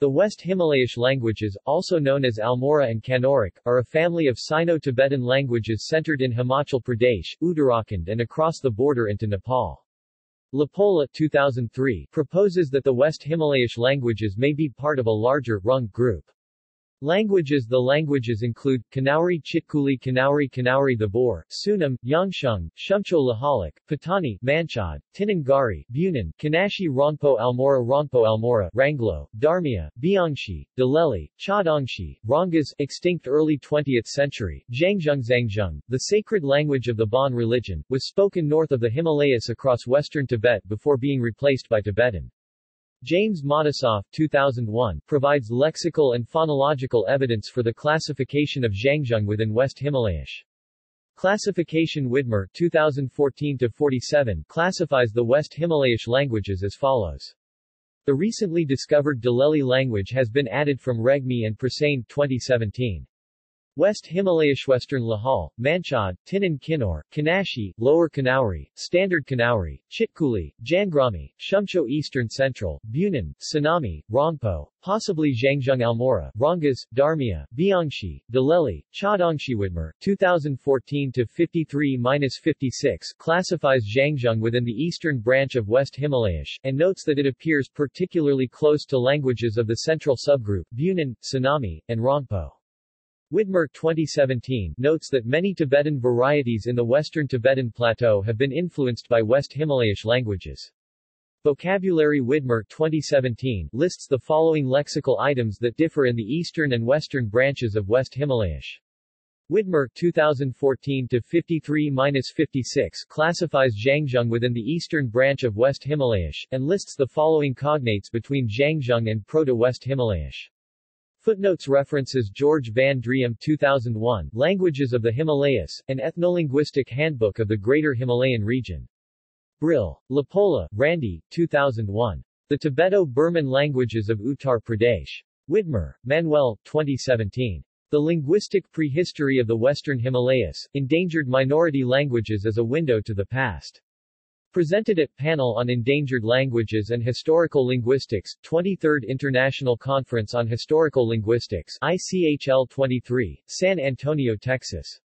The West Himalayish languages, also known as Almora and Kanauric, are a family of Sino-Tibetan languages centered in Himachal Pradesh, Uttarakhand and across the border into Nepal. LaPolla 2003 proposes that the West Himalayish languages may be part of a larger, Rung group. Languages The languages include, Kanauri Chitkuli Kanauri Kanauri the Boer, Sunam, Yangshung, Shumcho Lahalik, Patani, Manchad, Tinangari, Bunan, Kanashi Rongpo Almora Rongpo Almora, Ranglo, Darmia, Biangshi, Daleli, Chadongshi, Rongas, extinct early 20th century, Zhangzhung Zhangzhung, the sacred language of the Bon religion, was spoken north of the Himalayas across western Tibet before being replaced by Tibetan. James Matisoff 2001 provides lexical and phonological evidence for the classification of Zhangzhung within West Himalayish. Classification Widmer 2014-47 classifies the West Himalayish languages as follows. The recently discovered Daleli language has been added from Regmi and Prasain 2017. West Himalayish Western Lahal, Manchad, Tinan Kinor, Kanashi, Lower Kanauri, Standard Kanauri, Chitkuli, Jangrami, Shumcho Eastern Central, Bunan, Tsunami, Rongpo, possibly Zhangzhung Almora, Rongas, Darmia, Biangshi, Daleli, Chadongshi Widmer, 2014-53-56 classifies Zhangzhung within the eastern branch of West Himalayish, and notes that it appears particularly close to languages of the central subgroup, Bunan, Tsunami, and Rongpo. Widmer 2017 notes that many Tibetan varieties in the western Tibetan Plateau have been influenced by West Himalayish languages. Vocabulary Widmer 2017 lists the following lexical items that differ in the eastern and western branches of West Himalayish. Widmer 2014-53-56 classifies Zhangzhung within the eastern branch of West Himalayish, and lists the following cognates between Zhangzhung and Proto-West Himalayish. Footnotes references George Van Driem 2001 Languages of the Himalayas, an ethnolinguistic handbook of the Greater Himalayan region. Brill. LaPolla, Randy, 2001. The Tibeto-Burman Languages of Uttar Pradesh. Widmer, Manuel, 2017. The Linguistic Prehistory of the Western Himalayas, Endangered Minority Languages as a Window to the Past. Presented at Panel on Endangered Languages and Historical Linguistics, 23rd International Conference on Historical Linguistics ICHL 23, San Antonio, Texas.